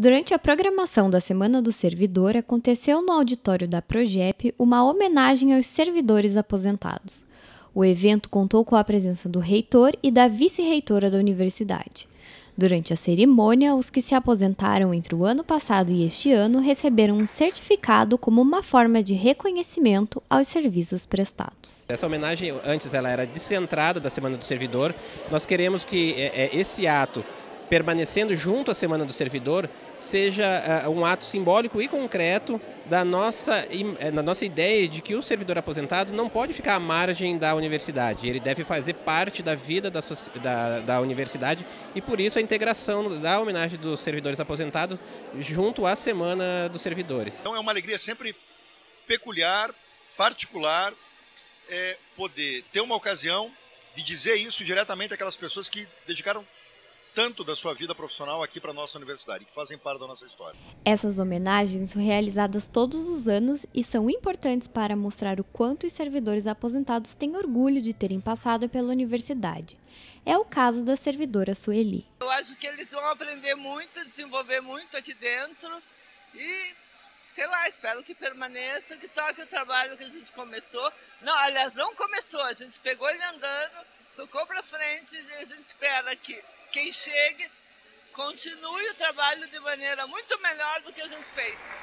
Durante a programação da Semana do Servidor, aconteceu no auditório da Progep uma homenagem aos servidores aposentados. O evento contou com a presença do reitor e da vice-reitora da universidade. Durante a cerimônia, os que se aposentaram entre o ano passado e este ano receberam um certificado como uma forma de reconhecimento aos serviços prestados. Essa homenagem, antes ela era descentrada da Semana do Servidor. Nós queremos que é, é, esse ato permanecendo junto à Semana do Servidor, seja uh, um ato simbólico e concreto da nossa, uh, da nossa ideia de que o servidor aposentado não pode ficar à margem da universidade, ele deve fazer parte da vida da, da, da universidade e por isso a integração da homenagem dos servidores aposentados junto à Semana dos Servidores. Então é uma alegria sempre peculiar, particular, é, poder ter uma ocasião de dizer isso diretamente àquelas pessoas que dedicaram tanto da sua vida profissional aqui para a nossa universidade, que fazem parte da nossa história. Essas homenagens são realizadas todos os anos e são importantes para mostrar o quanto os servidores aposentados têm orgulho de terem passado pela universidade. É o caso da servidora Sueli. Eu acho que eles vão aprender muito, desenvolver muito aqui dentro e sei lá, espero que permaneça, que toque o trabalho que a gente começou. Não, aliás, não começou, a gente pegou ele andando, frente e a gente espera que quem chegue continue o trabalho de maneira muito melhor do que a gente fez.